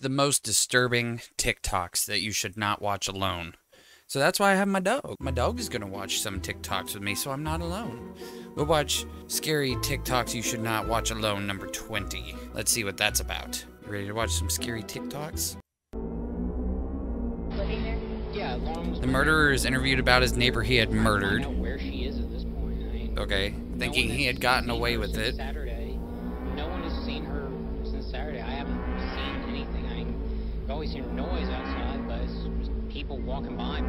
the most disturbing TikToks that you should not watch alone. So that's why I have my dog. My dog is gonna watch some TikToks with me, so I'm not alone. We'll watch scary TikToks you should not watch alone, number 20. Let's see what that's about. You ready to watch some scary TikToks? living there? Yeah, Lauren was The murderer is interviewed about his neighbor he had murdered. don't know where she is at this point. I mean, Okay, thinking he had gotten away with it. Just people walking by.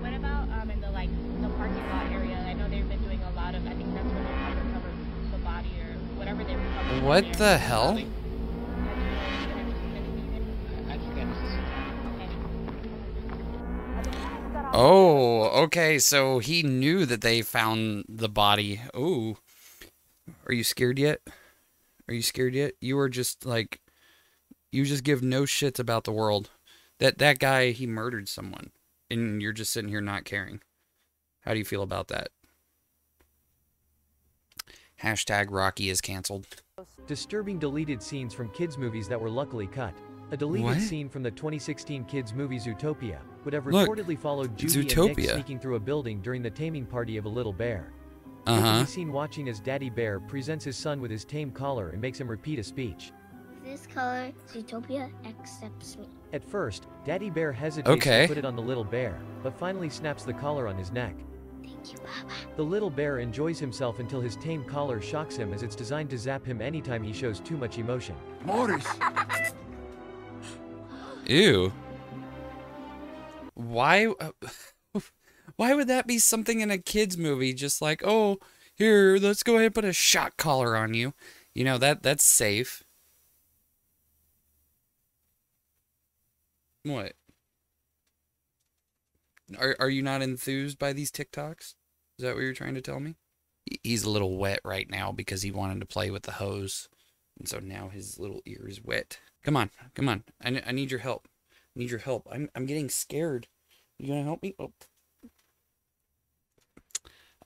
What about um in the like the parking lot area? I know they've been doing a lot of. I think that's where they recovered the body or whatever they recovered. What the hell? Have you noticed anything I, I just got there? Okay. Oh, okay, so he knew that they found the body. Oh. Are you scared yet? Are you scared yet? You were just like you just give no shits about the world. That that guy he murdered someone and you're just sitting here not caring. How do you feel about that? Hashtag Rocky is canceled. Disturbing deleted scenes from kids' movies that were luckily cut. A deleted What? scene from the 2016 kids' movie Zootopia would have Look, reportedly followed Judy and Nick sneaking through a building during the taming party of a little bear. Uh They can huh. be seen watching as Daddy Bear presents his son with his tame collar and makes him repeat a speech. This color, Zootopia accepts me. At first, Daddy Bear hesitates Okay. to put it on the little bear, but finally snaps the collar on his neck. Thank you, Baba. The little bear enjoys himself until his tame collar shocks him as it's designed to zap him anytime he shows too much emotion. Morris. Ew. Why? uh, Why would that be something in a kids movie? Just like, oh, here, let's go ahead and put a shock collar on you. You know that that's safe. What? Are are you not enthused by these TikToks? Is that what you're trying to tell me? He's a little wet right now because he wanted to play with the hose, and so now his little ear is wet. Come on, come on. I, I need your help. I need your help. I'm I'm getting scared. You gonna help me? Oh.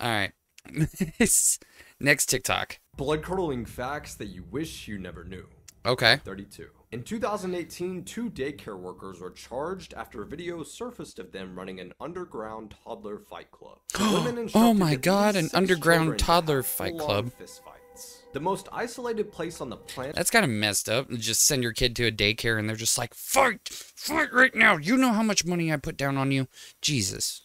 All right. Next TikTok. Blood curdling facts that you wish you never knew. Okay. 32. In 2018, two daycare workers were charged after a video surfaced of them running an underground toddler fight club. Oh my God, an underground toddler fight club. The most isolated place on the planet. That's kind of messed up. Just send your kid to a daycare and they're just like, fight, fight right now. You know how much money I put down on you? Jesus.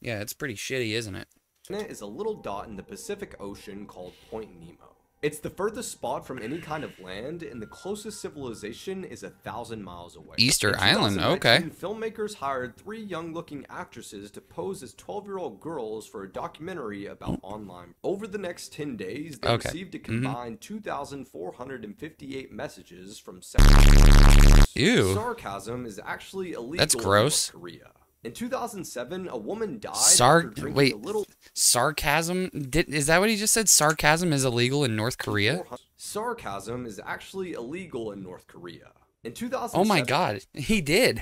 Yeah, it's pretty shitty, isn't it? planet is a little dot in the Pacific Ocean called Point Nemo. It's the furthest spot from any kind of land, and the closest civilization is a thousand miles away. Easter Island, okay. Filmmakers hired three young-looking actresses to pose as 12-year-old girls for a documentary about online. Over the next 10 days, they Okay. received a Mhm. combined 2,458 messages from. Ew. Sarcasm is actually illegal That's in gross. Korea. In 2007, a woman died Sar wait, a little sarcasm? Did is that what he just said? Sarcasm is illegal in North Korea? Sarcasm is actually illegal in North Korea. In 2007, Oh my god, he did.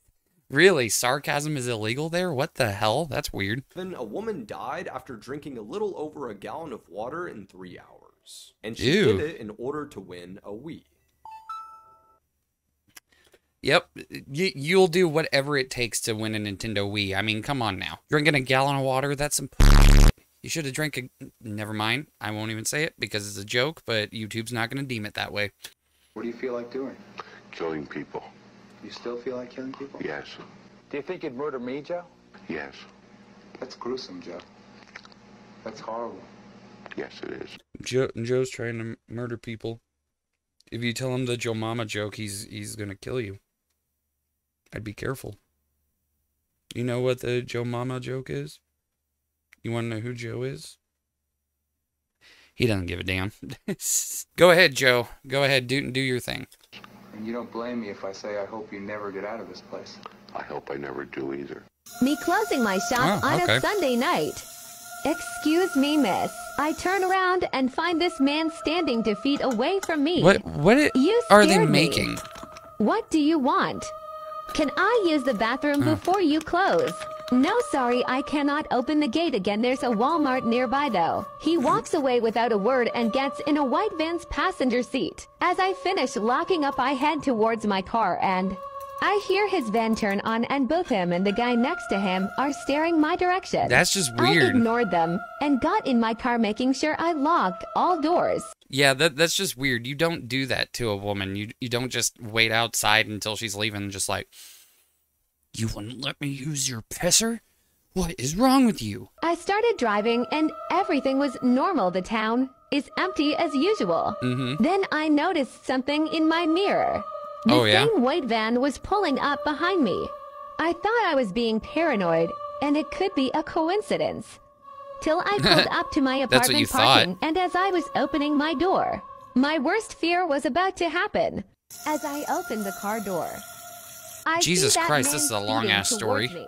really? Sarcasm is illegal there? What the hell? That's weird. Then a woman died after drinking a little over a gallon of water in three hours. And she Ew. did it in order to win a Wii. Yep, you, you'll do whatever it takes to win a Nintendo Wii. I mean, come on now. Drinking a gallon of water, that's some. You should have drank a. Never mind. I won't even say it because it's a joke, but YouTube's not going to deem it that way. What do you feel like doing? Killing people. You still feel like killing people? Yes. Do you think you'd murder me, Joe? Yes. That's gruesome, Joe. That's horrible. Yes, it is. Joe, Joe's trying to murder people. If you tell him the Joe Mama joke, he's he's gonna kill you. I'd be careful. You know what the Joe Mama joke is? You want to know who Joe is? He doesn't give a damn. Go ahead, Joe. Go ahead. Do do your thing. And you don't blame me if I say I hope you never get out of this place. I hope I never do either. Me closing my shop Oh, on okay. a Sunday night. Excuse me, miss. I turn around and find this man standing two feet away from me. What what it, You are they scared me. making? What do you want? Can I use the bathroom Oh. before you close? No, sorry, I cannot open the gate again. There's a Walmart nearby, though. He walks away without a word and gets in a white van's passenger seat. As I finish locking up, I head towards my car and. I hear his van turn on, and both him and the guy next to him are staring my direction. That's just weird. I ignored them and got in my car, making sure I locked all doors. Yeah, that that's just weird. You don't do that to a woman. You you don't just wait outside until she's leaving just like You wouldn't let me use your pisser? What is wrong with you? I started driving, and everything was normal. The town is empty as usual. Mm-hmm. Then I noticed something in my mirror. The Oh, yeah? same white van was pulling up behind me. I thought I was being paranoid, and it could be a coincidence. Till I pulled up to my That's what you apartment thought. parking, and as I was opening my door, my worst fear was about to happen. As I opened the car door, I see Jesus that Christ, man this is a long-ass speeding story. me.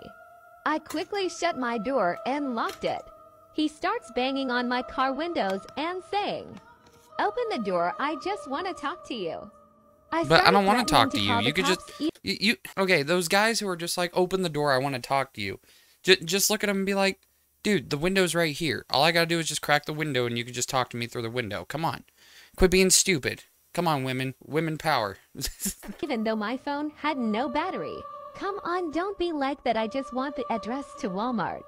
I quickly shut my door and locked it. He starts banging on my car windows and saying, Open the door, I just want to talk to you. I But I don't want to talk to you. You could just you, you okay? Those guys who are just like, open the door. I want to talk to you. Just just look at them and be like, dude, the window's right here. All I gotta do is just crack the window, and you can just talk to me through the window. Come on, quit being stupid. Come on, women, women power. even though my phone had no battery. Come on, don't be like that. I just want the address to Walmart.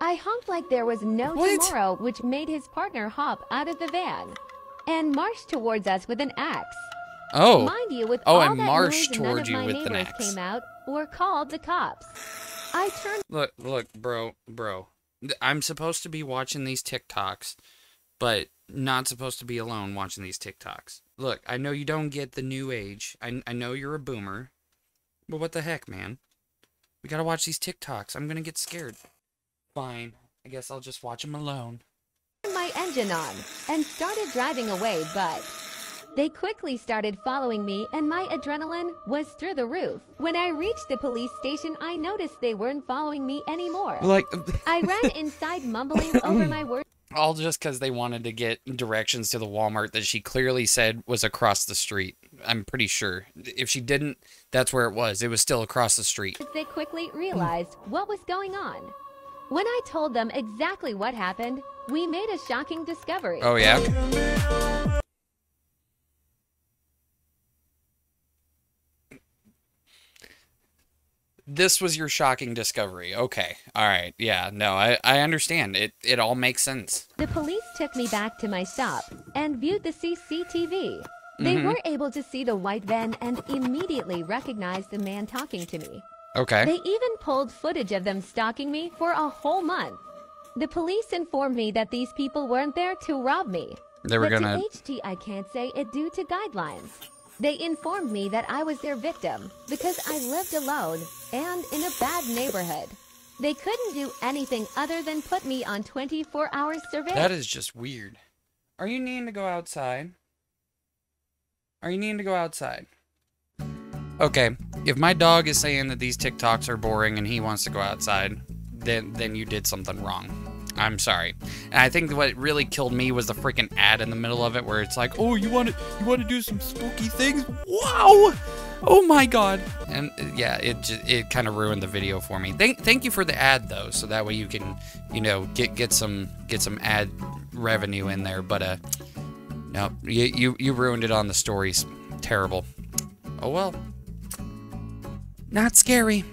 I honked like there was no What? tomorrow, which made his partner hop out of the van and marched towards us with an axe. oh, Mind you, with Oh, all and that marched noise, none of you my with an neighbors axe. came out or called the cops. I turned look, look, bro, bro. I'm supposed to be watching these TikToks, but not supposed to be alone watching these TikToks. Look, I know you don't get the new age. I I know you're a boomer, but what the heck, man? We gotta watch these TikToks. I'm gonna get scared. Fine. I guess I'll just watch them alone. my engine on and started driving away, but they quickly started following me and my adrenaline was through the roof. When I reached the police station, I noticed they weren't following me anymore. Like, I ran inside mumbling over my words. all just because they wanted to get directions to the Walmart that she clearly said was across the street. I'm pretty sure. If she didn't, that's where it was. It was still across the street. They quickly realized what was going on. When I told them exactly what happened, we made a shocking discovery. Oh, yeah? This was your shocking discovery. Okay. All right. Yeah. No, I, I understand. It it all makes sense. The police took me back to my shop and viewed the CCTV. They Mhm. were able to see the white van and immediately recognized the man talking to me. Okay. They even pulled footage of them stalking me for a whole month. The police informed me that these people weren't there to rob me. They were but gonna- to HT, I can't say it due to guidelines. They informed me that I was their victim because I lived alone and in a bad neighborhood. They couldn't do anything other than put me on 24 hour surveillance. That is just weird. Are you needing to go outside? Are you needing to go outside? Okay, if my dog is saying that these TikToks are boring and he wants to go outside, then then you did something wrong. I'm sorry. And I think what really killed me was the freaking ad in the middle of it where it's like, "Oh, you want to you want to do some spooky things?" Wow! Oh my god. And yeah, it just, it kind of ruined the video for me. Thank thank you for the ad though, so that way you can, you know, get get some get some ad revenue in there, but uh no, you you you ruined it on the stories. Terrible. Oh well. Not scary.